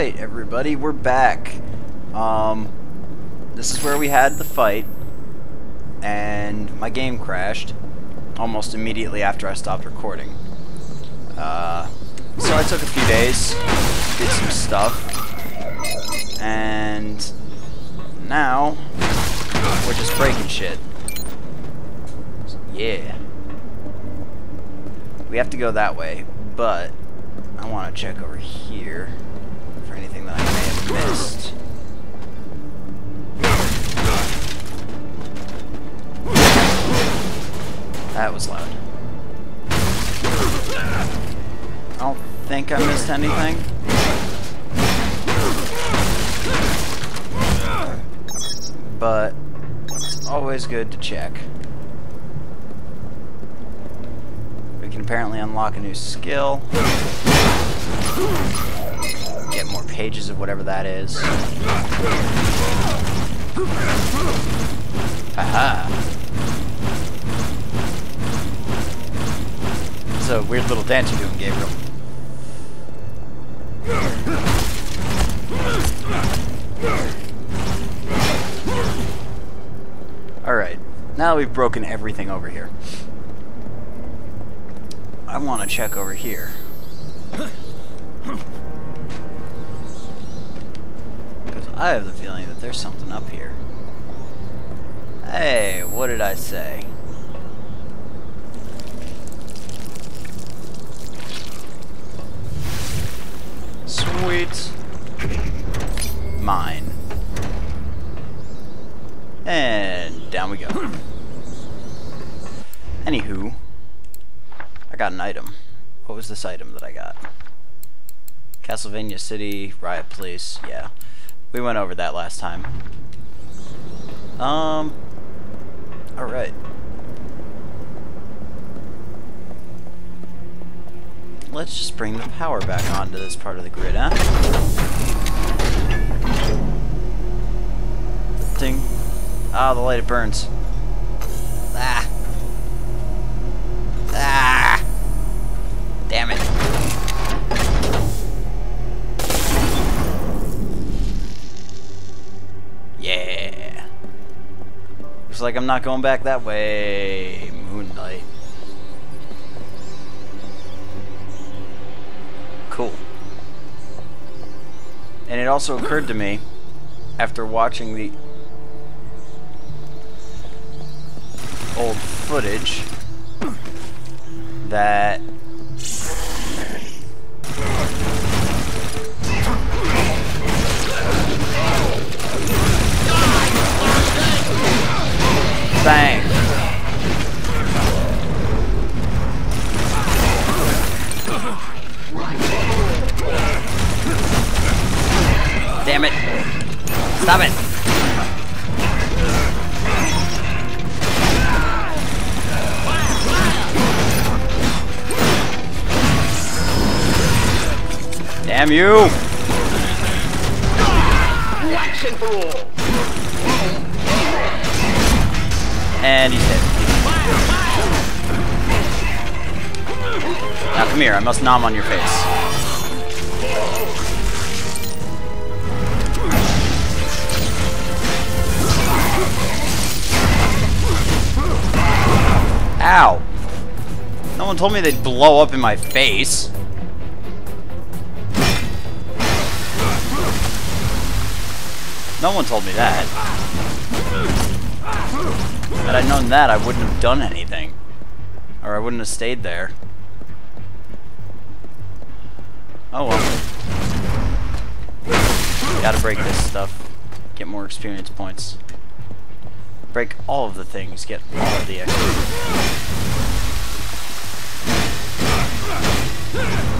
Alright, everybody, we're back. Um, this is where we had the fight, and my game crashed almost immediately after I stopped recording. Uh, so I took a few days, did some stuff, and now we're just breaking shit. Yeah. We have to go that way, but I want to check over here for anything that I may have missed. That was loud. I don't think I missed anything. But it's always good to check. We can apparently unlock a new skill. More pages of whatever that is. Haha. It's a weird little dance you're doing, Gabriel. Alright, now we've broken everything over here. I want to check over here. I have the feeling that there's something up here. Hey, what did I say? Sweet. Mine. And down we go. Anywho, I got an item. What was this item that I got? Castlevania City, Riot Police, yeah. We went over that last time. Um, alright. Let's just bring the power back onto this part of the grid, huh? Ding. Ah, the light, it burns. Looks like I'm not going back that way. Moonlight. Cool. And it also occurred to me, after watching the old footage, that Bang. Damn it. Stop it. Damn you! And for. And he's dead. Now come here, I must nom on your face. Ow! No one told me they'd blow up in my face. No one told me that. Had I known that, I wouldn't have done anything. Or I wouldn't have stayed there. Oh well. Gotta break this stuff. Get more experience points. Break all of the things, get all of the XP.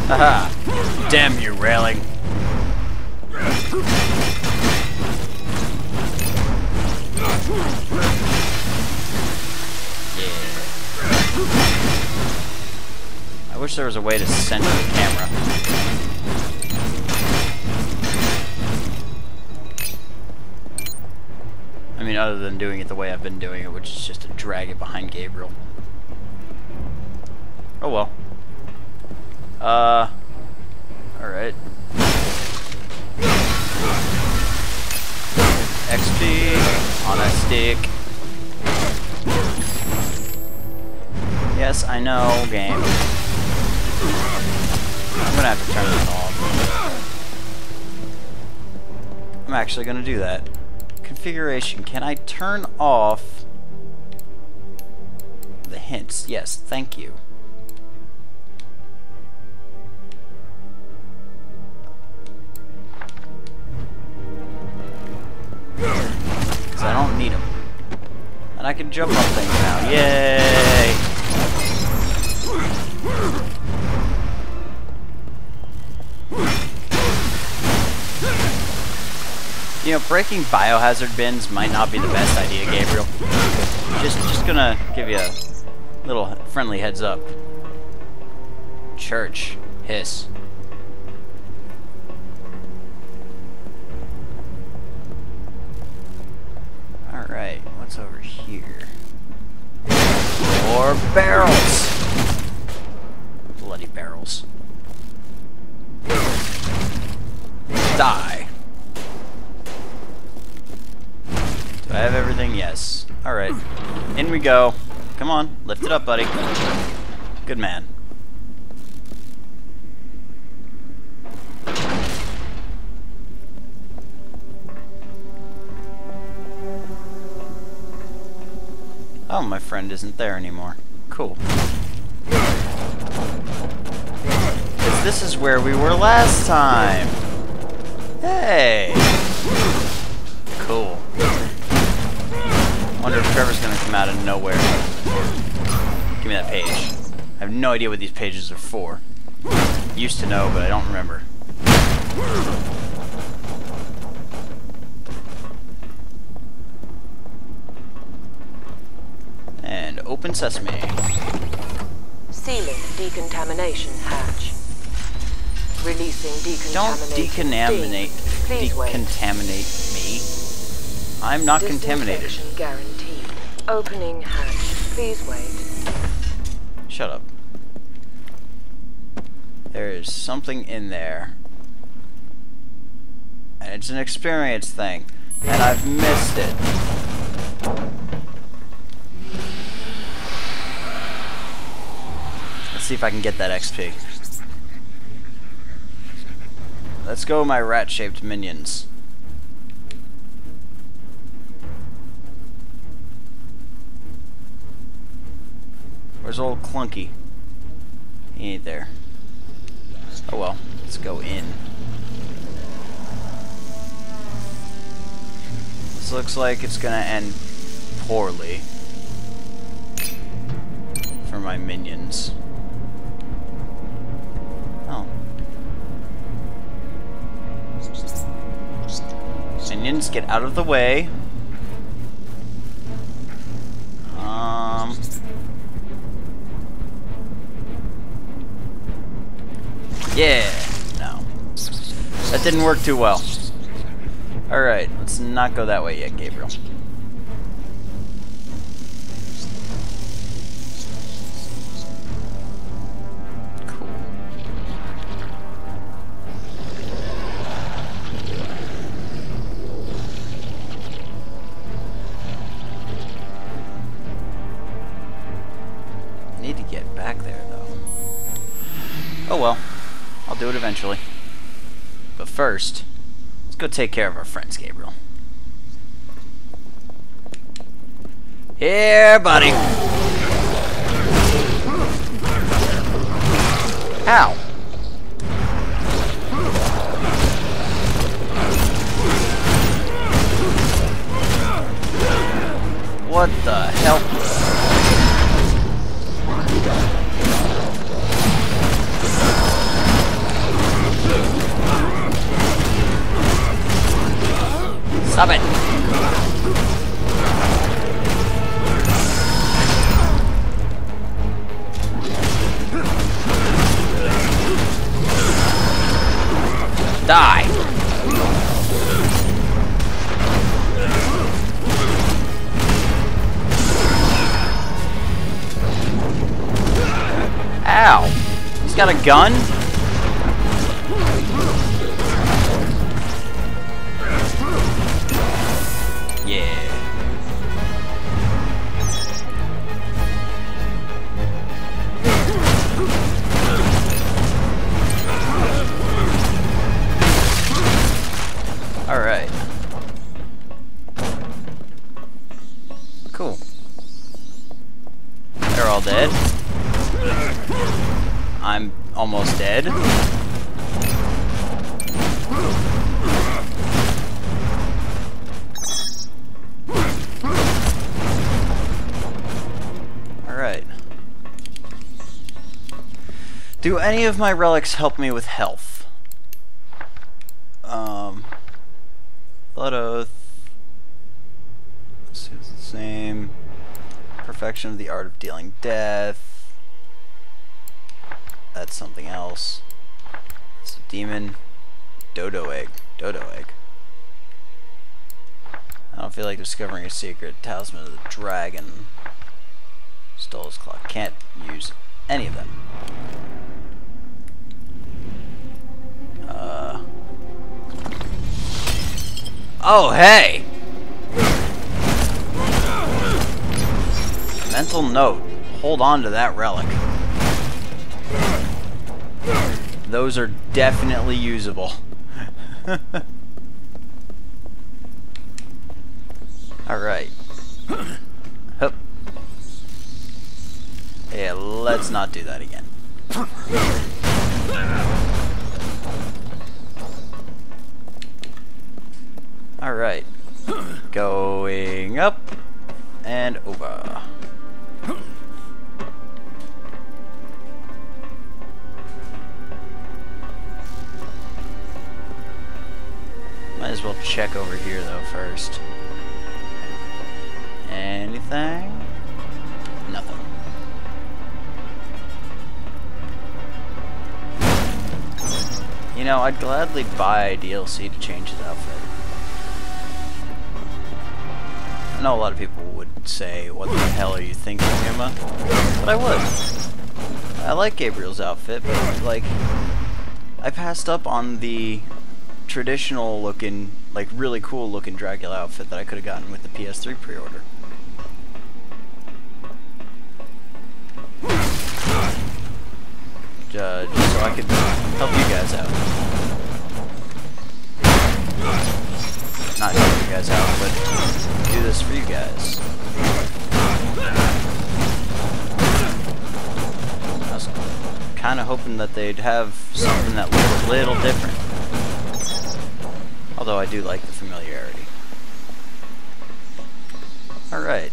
Haha! Damn you, railing! I wish there was a way to center the camera. I mean, other than doing it the way I've been doing it, which is just to drag it behind Gabriel. Oh well. Uh... Alright. XP on a stick. Yes, I know, game. I'm gonna have to turn this off. I'm actually gonna do that. Configuration, can I turn off the hints? Yes, thank you. Because I don't need them. And I can jump on things now. Yay! You know, breaking biohazard bins might not be the best idea, Gabriel. Just, just gonna give you a little friendly heads up. Church. Hiss. Alright, what's over here? More barrels! Bloody barrels. Die. I have everything? Yes. Alright. In we go. Come on, lift it up, buddy. Good man. Oh, my friend isn't there anymore. Cool. Because this is where we were last time. Hey! Wonder if Trevor's gonna come out of nowhere. Give me that page. I have no idea what these pages are for. Used to know, but I don't remember. And open sesame. Sealing decontamination hatch. Releasing decontamination. Don't decontaminate, steam. Please wait. decontaminate me. I'm not contaminated. Guaranteed. Opening hatch. Please wait. Shut up. There is something in there. And it's an experience thing. And I've missed it. Let's see if I can get that XP. Let's go my rat-shaped minions. Where's old Clunky? He ain't there. Oh well, let's go in. This looks like it's gonna end poorly for my minions. Oh. Minions, get out of the way. Yeah. No. That didn't work too well. Alright, let's not go that way yet, Gabriel. Eventually. But first, let's go take care of our friends, Gabriel. Here, buddy. Ow. What the hell? Stop it. Die. Ow. He's got a gun? Any of my relics help me with health? Um, Blood Oath. The same. Perfection of the art of dealing death. That's something else. It's a demon. Dodo egg. Dodo egg. I don't feel like discovering a secret. Talisman of the dragon. Stolas' Clock. Can't use any of them. Oh, hey! Mental note. Hold on to that relic. Those are definitely usable. Alright. Yeah, let's not do that again. Alright. Going up and over. Might as well check over here though first. Anything? Nothing. You know, I'd gladly buy DLC to change his outfit. I know a lot of people would say, what the hell are you thinking, Numa? But I would. I like Gabriel's outfit, but, like, I passed up on the traditional looking, like, really cool looking Dracula outfit that I could have gotten with the PS3 pre-order. Uh, just so I could help you guys out. Not help you guys out, but this for you guys. I was kind of hoping that they'd have something that looked a little different. Although I do like the familiarity. Alright.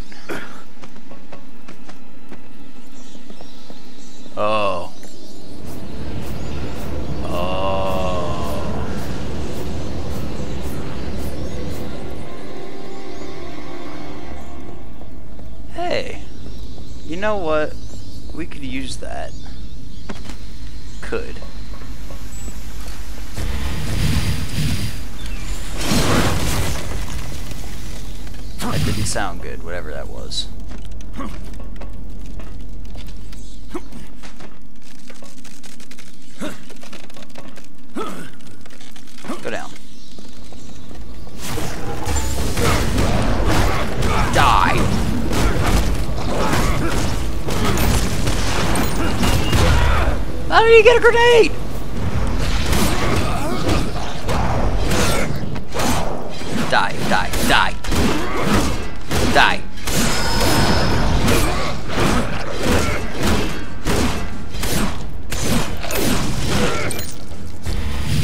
Oh. You know what? We could use that. Could. That didn't sound good, whatever that was. Did he get a grenade? Die, die, die. Die.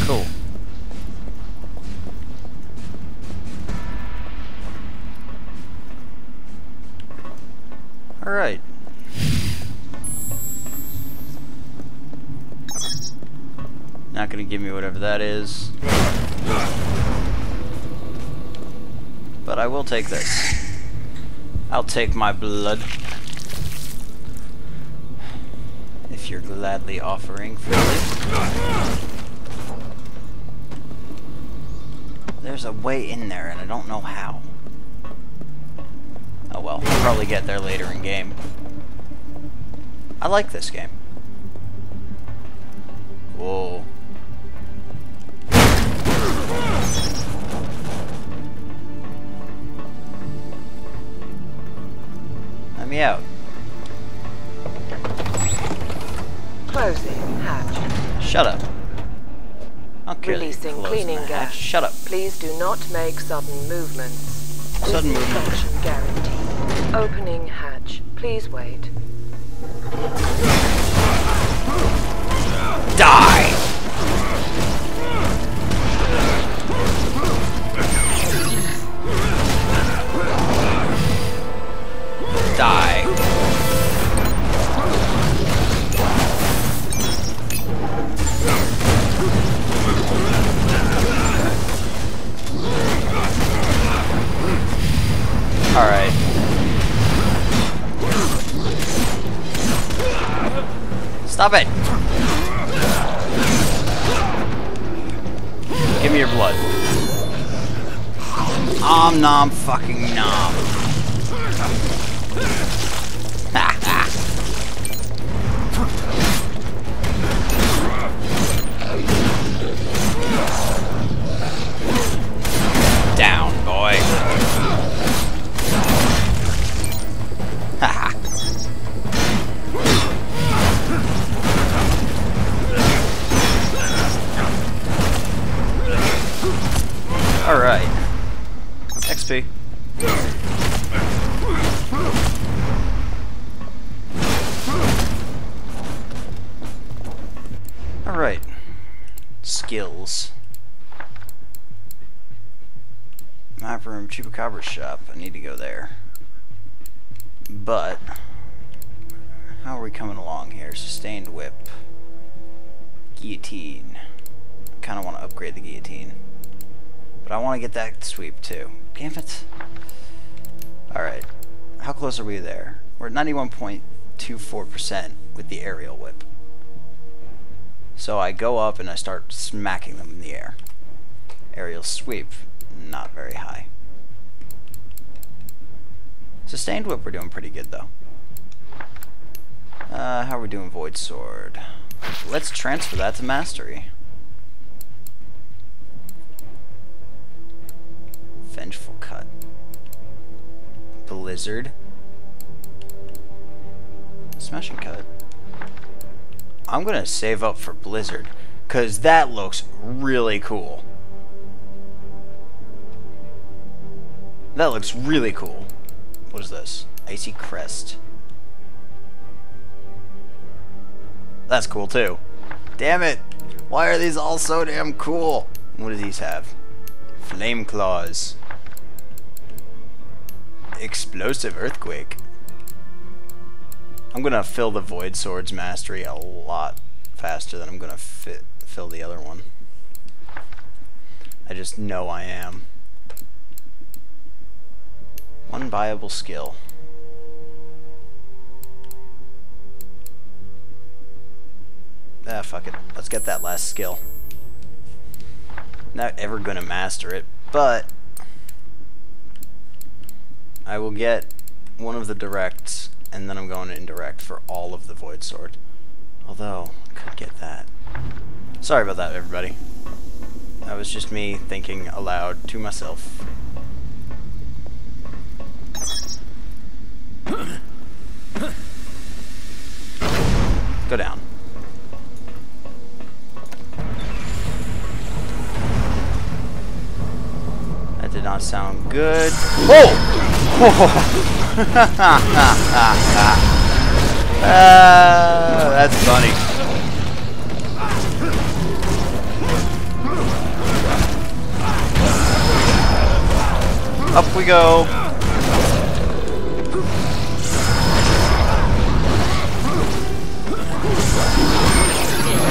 Cool. Alright. Not gonna give me whatever that is. But I will take this. I'll take my blood. If you're gladly offering freely. There's a way in there and I don't know how. Oh well, we'll probably get there later in game. I like this game. Whoa. Me out. Closing hatch. Shut up. Kill. Releasing cleaning gas. hatch. Shut up. Please do not make sudden movements. Sudden movement. Disinfection guaranteed. Opening hatch. Please wait. Die! die. Alright. Stop it! Give me your blood. Om nom fucking nom. Chupacabra's shop. I need to go there. But, how are we coming along here? Sustained whip. Guillotine. Kind of want to upgrade the guillotine. But I want to get that sweep too. Damn it. Alright. How close are we there? We're at 91.24% with the aerial whip. So I go up and I start smacking them in the air. Aerial sweep, not very high. Sustained whip, we're doing pretty good though. Uh, how are we doing Void Sword? Let's transfer that to Mastery. Vengeful Cut. Blizzard. Smashing Cut. I'm gonna save up for Blizzard, because that looks really cool. That looks really cool. What is this? Icy Crest. That's cool too. Damn it! Why are these all so damn cool? What do these have? Flame Claws. Explosive Earthquake. I'm gonna fill the Void Sword's mastery a lot faster than I'm gonna fit, fill the other one. I just know I am. One viable skill. Ah, fuck it. Let's get that last skill. Not ever gonna master it, but I will get one of the directs, and then I'm going to indirect for all of the Void Sword. Although, could get that. Sorry about that, everybody. That was just me thinking aloud to myself. Good. Oh! uh, that's funny. Up we go.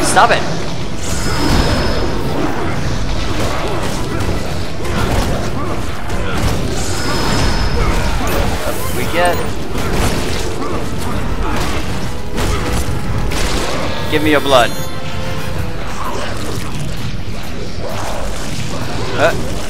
Stop it. Get. Give me your blood. Uh,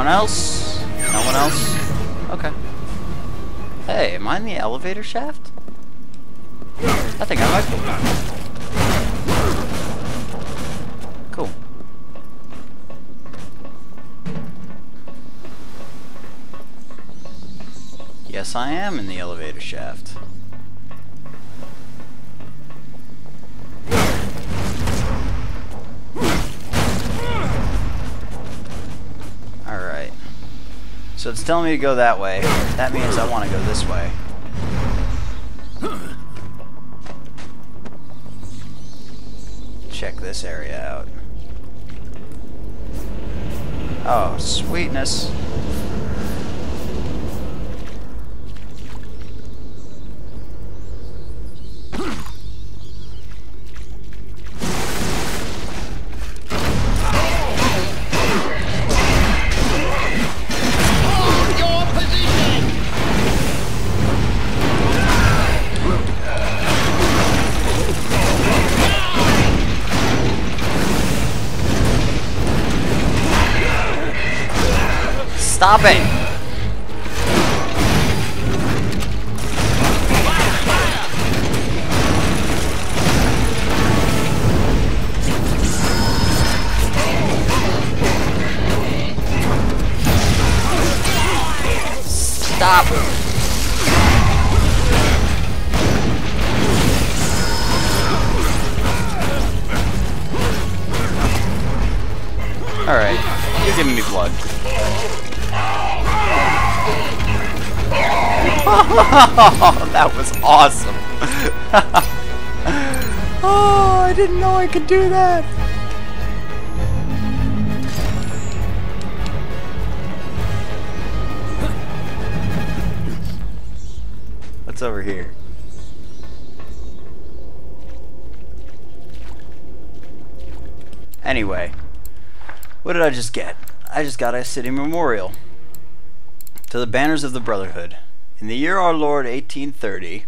Anyone else? No one else? Okay. Hey, am I in the elevator shaft? I think I might be. Cool. Yes, I am in the elevator shaft. So it's telling me to go that way. That means I want to go this way. Check this area out. Oh, sweetness. Stop that was awesome. oh, I didn't know I could do that. What's over here? Anyway, what did I just get? I just got a city memorial to the banners of the Brotherhood. In the year our Lord 1830,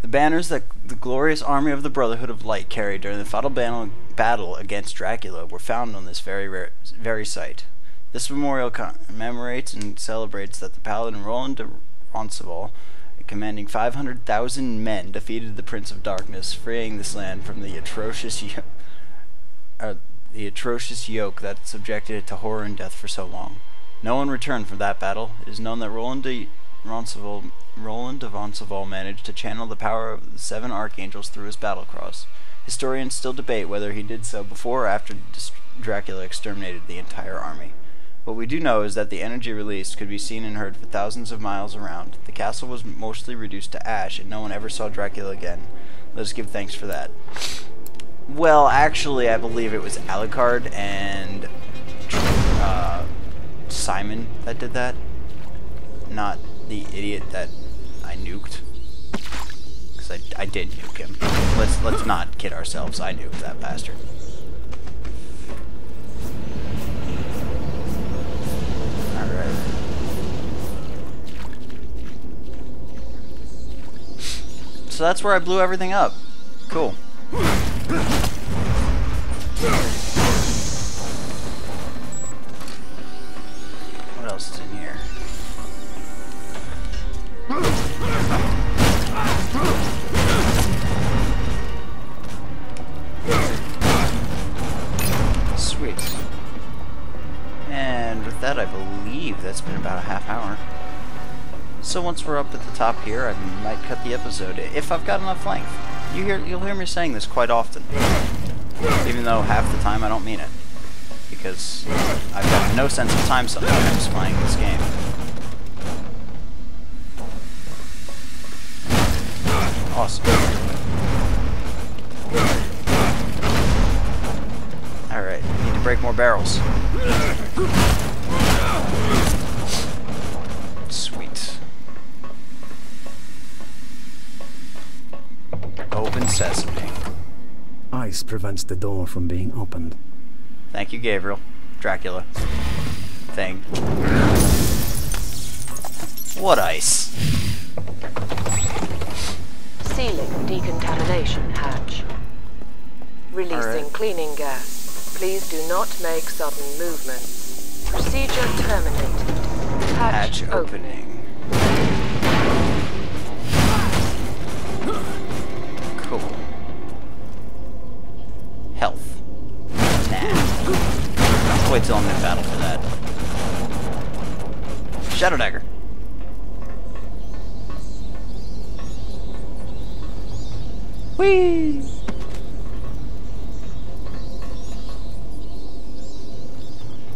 the banners that the glorious army of the Brotherhood of Light carried during the fatal battle, against Dracula were found on this very rare, very site. This memorial commemorates and celebrates that the paladin Roland de Roncesvalles, commanding 500,000 men, defeated the Prince of Darkness, freeing this land from the atrocious uh, the atrocious yoke that subjected it to horror and death for so long. No one returned from that battle. It is known that Roland de Roncesvalles, Roland de Roncesvalles managed to channel the power of the seven archangels through his battle cross. Historians still debate whether he did so before or after Dracula exterminated the entire army. What we do know is that the energy released could be seen and heard for thousands of miles around. The castle was mostly reduced to ash, and no one ever saw Dracula again. Let us give thanks for that. Well, actually, I believe it was Alucard and uh, Simon that did that, not the idiot that I nuked. Because I, I did nuke him. Let's let's not kid ourselves. I nuked that bastard. All right. So that's where I blew everything up. Cool. That's been about a half hour. So once we're up at the top here, I might cut the episode if I've got enough length. You hear, you'll hear me saying this quite often, even though half the time I don't mean it, because I've got no sense of time sometimes playing this game. Awesome. Alright, need to break more barrels. Sweet. Open sesame. Ice prevents the door from being opened. Thank you, Gabriel. Dracula. Thing. What ice? Sealing decontamination hatch. Releasing Alright. cleaning gas. Please do not make sudden movements. Procedure terminated. Hatch, Hatch opening. Cool. wait till I'm in battle for that. Shadow Dagger. Whee!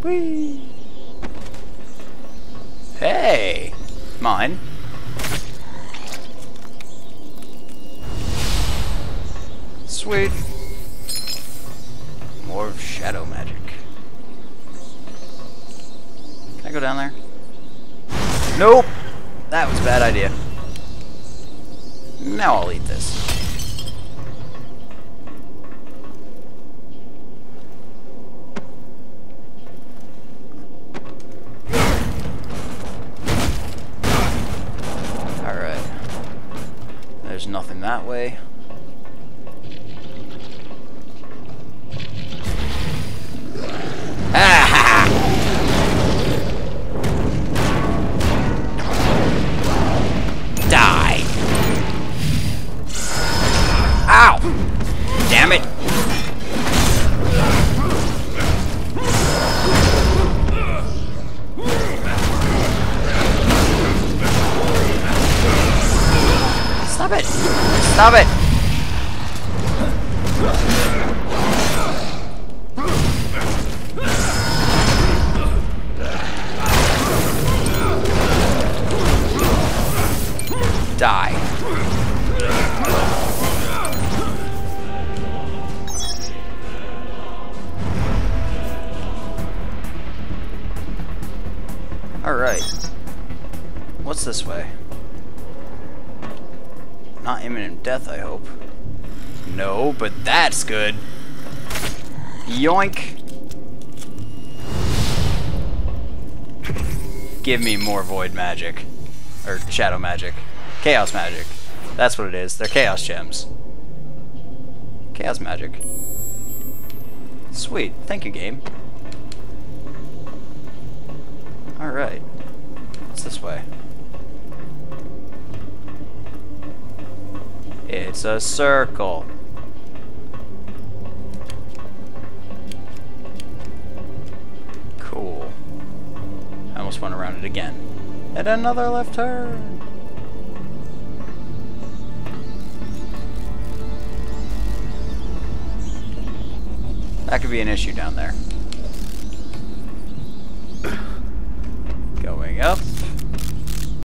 Whee! Hey! Mine. Good. Yoink. Give me more void magic. Or shadow magic. Chaos magic. That's what it is. They're chaos gems. Chaos magic. Sweet. Thank you, game. Alright. What's this way? It's a circle. almost went around it again. And another left turn! That could be an issue down there. Going up.